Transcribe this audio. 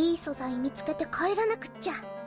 いい素材見つけて帰らなくっちゃ。